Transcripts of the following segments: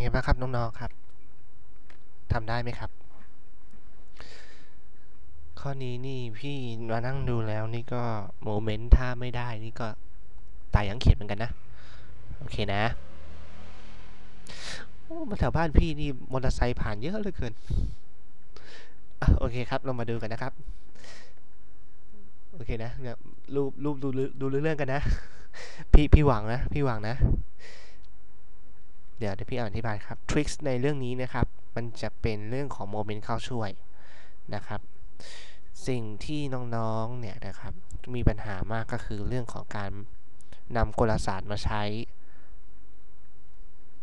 ไงบ้างครับน้องๆครับทำได้ไหมครับ ข้อนี้นี่พี่มานั่งดูแล้วนี่ก็โมเมนต์ถ้าไม่ได้นี่ก็ตายยังเขียนเหมือนกันนะ โอเคนะโอ้มาแถวบ้านพี่นี่มอเตอร์ไซค์ผ่านเยอะเหลือเกินอโอเคครับ เรามาดูกันนะครับ โอเคนะเนี่ยรูปรูปดูดูเรื่องกันนะ พี่พี่หวังนะ พี่หวังนะ เดี๋ยวเดี๋ยวพี่อธิบายครับทริคในเรื่องนี้นะครับ มันจะเป็นเรื่องของโมเมนต์เข้าช่วยนะครับ สิ่งที่น้องๆ เนี่ยนะครับ มีปัญหามากก็คือเรื่องของการนำกลศาสตร์มาใช้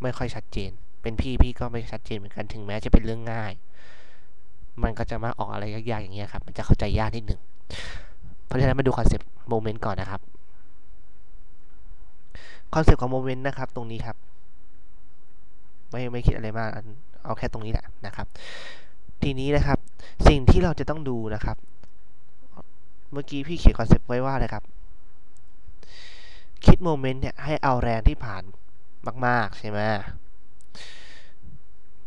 ไม่ค่อยชัดเจน เป็นพี่พี่ก็ไม่ชัดเจนเหมือนกัน ถึงแม้จะเป็นเรื่องง่าย มันก็จะมาออกอะไรยากๆ อย่างเงี้ยครับ มันจะเข้าใจยากนิดหนึ่ง เพราะฉะนั้นมาดูคอนเซปต์โมเมนต์ก่อนนะครับ คอนเซปต์ของโมเมนต์นะครับ ตรงนี้ครับ ไม่ไม่คิดอะไรมากเอาแค่ตรงนี้แหละนะครับ ทีนี้นะครับสิ่งที่เราจะต้องดูนะครับ เมื่อกี้พี่เขียนคอนเซปต์ไว้ว่าอะไรครับ คิดโมเมนต์เนี่ยให้เอาแรงที่ผ่านมาก ๆ ใช่ไหม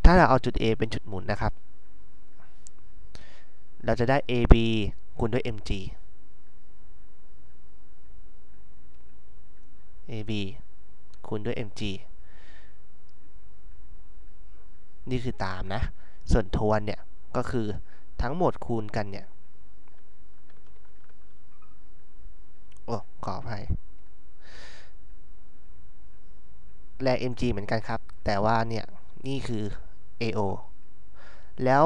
ถ้าเราเอาจุด A เป็นจุดหมุนนะครับ เราจะได้ AB คูณด้วย mg AB คูณด้วย mg นี่คือตามนะ ส่วนทวนเนี่ย ก็คือทั้งหมดคูณกันเนี่ย โอ้ ขออภัยแรง mg เหมือนกันครับ แต่ว่าเนี่ย นี่คือ ao แล้ว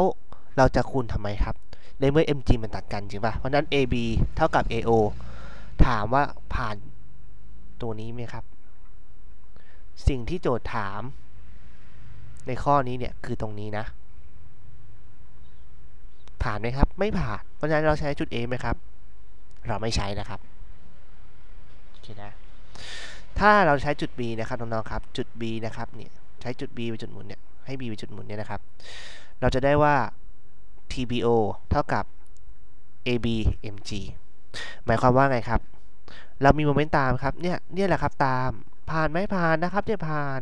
เราจะคูณทำไมครับ ในเมื่อ mg มันตัดกันจริงป่ะ เพราะนั้น ab เท่ากับ ao ถามว่าผ่านตัวนี้ไหมครับ สิ่งที่โจทย์ถาม ในข้อนี้เนี่ยคือตรงนี้นะ ผ่านไหมครับ ไม่ผ่าน เพราะฉะนั้นเราใช้จุด A ไหมครับ เราไม่ใช้นะครับโอเคนะถ้าเราใช้จุด B นะครับน้องๆครับจุด B นะครับเนี่ยใช้จุด B เป็นจุดหมุนเนี่ยให้ B เป็นจุดหมุนเนี่ยนะครับ เราจะได้ว่า TBO เท่ากับ AB mg หมายความว่าไงครับ เรามีโมเมนต์ตามครับเนี่ยเนี่ยแหละครับตามผ่านไหมผ่านนะครับเนี่ยผ่าน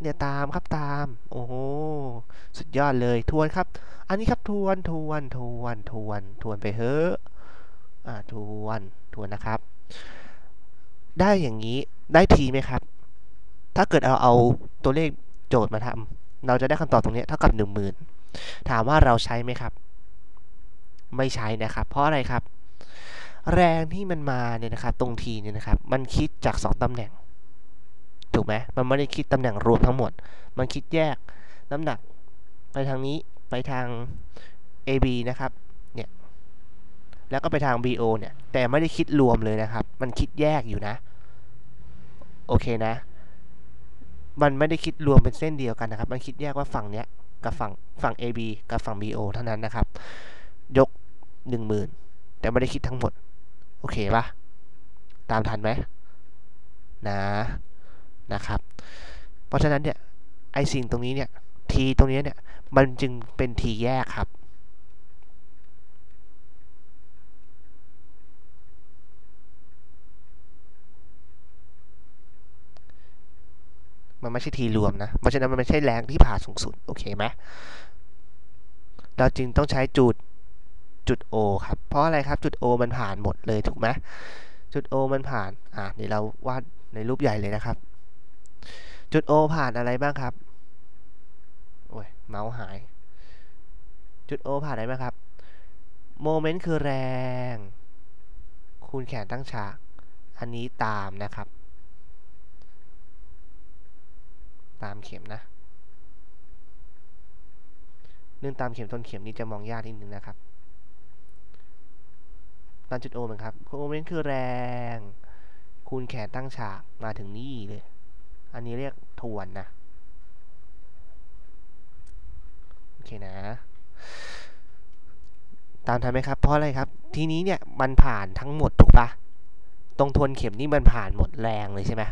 เนี่ยตามครับตาม โอ้โห สุดยอดเลยทวนครับ อันนี้ครับทวนทวนทวนทวนทวนไปเฮ้ออ่าทวนทวนนะครับ ได้อย่างนี้ได้ทีไหมครับ ถ้าเกิดเราเอาตัวเลขโจทย์มาทำเราจะได้คำตอบตรงนี้เท่ากับ 10,000 ถามว่าเราใช้ไหมครับ ไม่ใช้นะครับ เพราะอะไรครับ แรงที่มันมาเนี่ยนะครับ ตรงทีเนี่ยนะครับ มันคิดจาก 2ตำแหน่ง ถูกไหมมันไม่ได้คิดตำแหน่งรวมทั้งหมด มันคิดแยกน้ำหนักไปทางนี้ไปทาง AB นะครับเนี่ยแล้วก็ไปทาง BO เนี่ยแต่ไม่ได้คิดรวมเลยนะครับ มันคิดแยกอยู่นะโอเคนะ มันไม่ได้คิดรวมเป็นเส้นเดียวกันนะครับ มันคิดแยกว่าฝั่งเนี้ยกับฝั่งฝั่ง AB กับฝั่ง BO เท่านั้นนะครับ ยก 10,000 แต่ไม่ได้คิดทั้งหมด โอเคปะตามทันไหมนะ นะครับ เพราะฉะนั้นเนี่ยไอสิ่งตรงนี้เนี่ยทีตรงนี้เนี่ย มันจึงเป็นทีแยกครับ มันไม่ใช่ทีรวมนะ เพราะฉะนั้นมันไม่ใช่แรงที่ผ่าสูงสุด โอเคไหมเราจึงต้องใช้จุดจุด O ครับ เพราะอะไรครับ จุด O มันผ่านหมดเลยถูกไหมจุด O มันผ่าน อะเดี๋ยวเราวาดในรูปใหญ่เลยนะครับ จุด O ผ่านอะไรบ้างครับ โอ้ย เมาส์หาย จุด O ผ่านอะไรบ้างครับ โมเมนต์คือแรง คูณแขนตั้งฉาก อันนี้ตามนะครับ ตามเข็มนะ เรื่องตามเข็มต้นเข็มนี้จะมองยากนิดนึงนะครับตามจุดโอเหมือนครับโมเมนต์คือแรง คูณแขนตั้งฉากมาถึงนี่เลย อันนี้เรียก ทวนนะ โอเคนะ ตามทันไหมครับ เพราะอะไรครับ ทีนี้เนี่ยมันผ่านทั้งหมดถูกปะตรงทวนเข็มนี่มันผ่านหมดแรงเลยใช่ไหม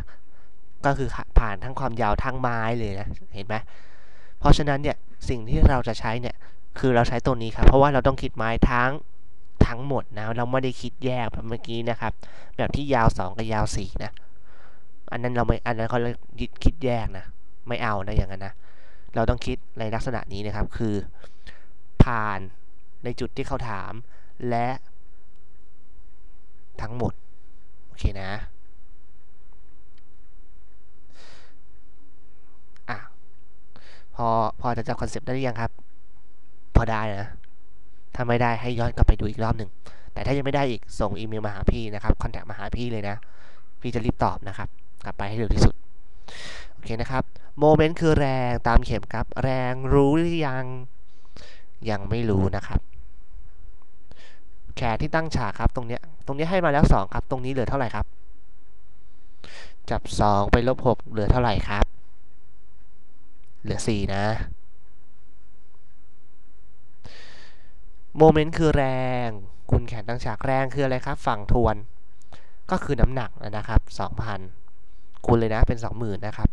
ก็คือผ่านทั้งความยาวทั้งไม้เลยนะ เห็นไหมเพราะฉะนั้นเนี่ยสิ่งที่เราจะใช้เนี่ยคือเราใช้ตัวนี้ครับ เพราะว่าเราต้องคิดไม้ทั้งทั้งหมดนะ เราไม่ได้คิดแยกแบบเมื่อกี้นะครับ แบบที่ยาว 2 กับยาว 4 นะ อันนั้นเราไม่อันนั้นเขาคิดแยกนะ ไม่เอานะอย่างนั้นนะ เราต้องคิดในลักษณะนี้นะครับ คือ ผ่านในจุดที่เขาถามและทั้งหมด โอเคนะอะพอพอจะจับคอนเซปต์ได้หรือยังครับ พอได้นะ ถ้าไม่ได้ให้ย้อนกลับไปดูอีกรอบหนึ่งแต่ถ้ายังไม่ได้อีกส่งอีเมลมาหาพี่นะครับคอนแทคมาหาพี่เลยนะ พี่จะรีบตอบนะครับ กลับไปให้เร็วที่สุด โอเคนะครับโมเมนต์คือแรงตามเข็มครับ แรงรู้หรือยัง ยังไม่รู้นะครับ แขนที่ตั้งฉากครับตรงเนี้ยตรงนี้ให้มาแล้ว 2 ครับ ตรงนี้เหลือเท่าไหร่ครับ จับ 2 ไปลบ 6 เหลือเท่าไหร่ครับ เหลือ 4 นะโมเมนต์คือแรง คุณแขนตั้งฉากแรงคืออะไรครับ ฝั่งทวน ก็คือน้ำหนักนะครับ 2,000 คูณเลยนะเป็น 20,000นะครับ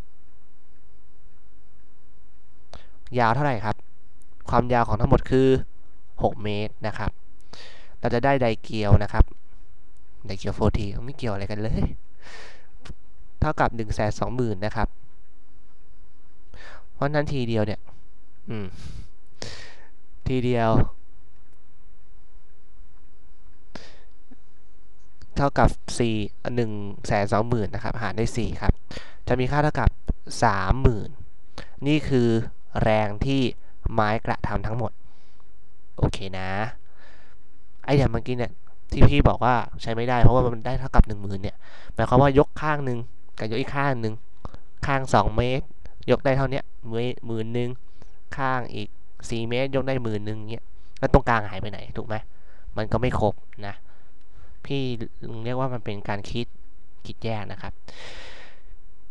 ยาวเท่าไหร่ครับ ความยาวของทั้งหมดคือ 6 เมตรนะครับ เราจะได้ไดเกียวนะครับ ไดเกียวโฟทีไม่เกี่ยวอะไรกันเลย เท่ากับ 1 2 0 0 0 0นะครับ เพราะนั้นทีเดียวเนี่ย อืม ทีเดียว เท่ากับ 4 1 2 0 0 0 0นะครับหารด้วย 4 ครับ จะมีค่าเท่ากับ 30,000 นี่คือแรงที่ไม้กระทำทั้งหมด โอเคนะ ไอเดียเมื่อกี้เนี่ย ที่พี่บอกว่าใช้ไม่ได้เพราะว่ามันได้เท่ากับ 1 0,000 เนี่ย หมายความว่ายกข้างหนึ่งกับยกอีกข้างหนึ่งข้าง 2 เมตร ยกได้เท่านี้หมื่นหนึ่งข้างอีก 4 เมตร ยกได้หมื่นหนึ่งเงี้ยแล้วตรงกลางหายไปไหนถูกไหมมันก็ไม่ครบนะ พี่เรียกว่ามันเป็นการคิดคิดแยกนะครับ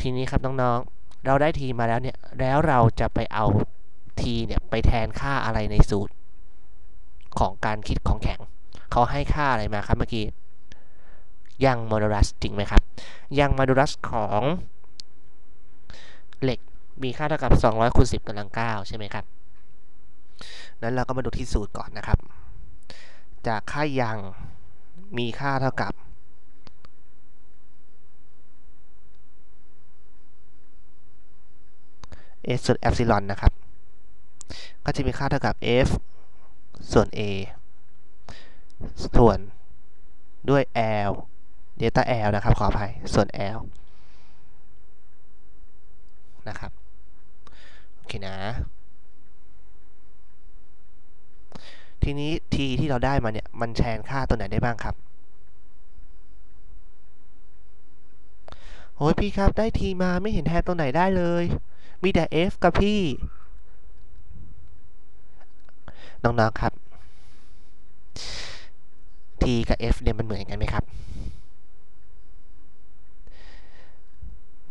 ทีนี้ครับน้องๆ เราได้ทีมาแล้วเนี่ย แล้วเราจะไปเอาทีเนี่ยไปแทนค่าอะไรในสูตร ของการคิดของแข็ง เขาให้ค่าอะไรมาครับเมื่อกี้ยังโมดูลัสจริงไหมครับยังโมดูลัสของเหล็กมีค่าเท่ากับ 200คูณ10กำลัง9ใช่ไหมครับ นั้นเราก็มาดูที่สูตรก่อนนะครับ จากค่ายัง มีค่าเท่ากับ s ส่วน epsilon นะครับ ก็จะมีค่าเท่ากับ f ส่วน a ส่วนด้วย l delta l นะครับ ขออภัย ส่วน l นะครับ โอเคนะ ทีนี้ t ที่เราได้มาเนี่ย มันแทนค่าตัวไหนได้บ้างครับโอ้ยพี่ครับได้ t มาไม่เห็นแทนตัวไหนได้เลย มีแต่ f กับพี่น้องๆครับ t กับ f เนี่ยมันเหมือนกันไหมครับ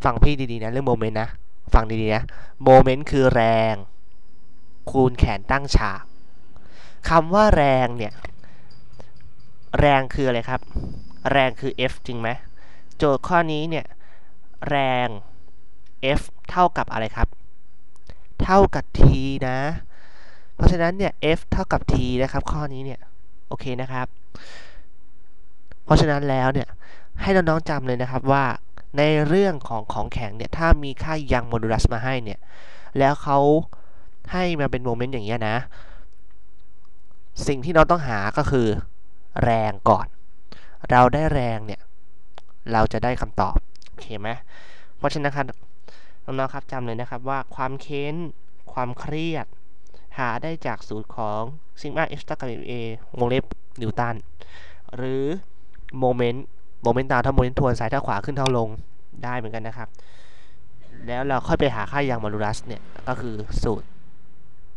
ฟังพี่ดีๆนะเรื่องโมเมนต์นะ ฟังดีๆนะ โมเมนต์คือแรง คูณแขนตั้งฉาก คำว่าแรงเนี่ย แรงคืออะไรครับ แรงคือ f จริงไหมโจทย์ข้อนี้เนี่ย แรง f เท่ากับอะไรครับ เท่ากับ t นะ เพราะฉะนั้นเนี่ย f เท่ากับ t นะครับ ข้อนี้เนี่ย โอเคนะครับ เพราะฉะนั้นแล้วเนี่ย ให้น้องๆจำเลยนะครับว่าในเรื่องของของแข็งเนี่ย ถ้ามีค่ายังโมดูลัสมาให้เนี่ย แล้วเขาให้มาเป็นโมเมนต์อย่างเงี้ยนะ สิ่งที่เราต้องหาก็คือ แรงก่อน เราได้แรงเนี่ย เราจะได้คำตอบโอเคไหมเพราะฉะนั้นครับน้องๆครับจำเลยนะครับว่าความเค้น ความเครียด หาได้จากสูตรของซิกมาเอสตากับเอวงเล็บนิวตันหรือโมเมนต์โมเมนต์ตามถ้าโมเมนต์ทวนซ้ายถ้าขวาขึ้นเท่าลงได้เหมือนกันนะครับ แล้วเราค่อยไปหาค่ายางมารูรัสเนี่ย ก็คือสูตร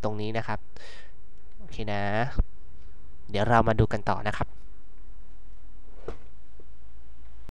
ตรงนี้นะครับ โอเคนะ เดี๋ยวเรามาดูกันต่อนะครับ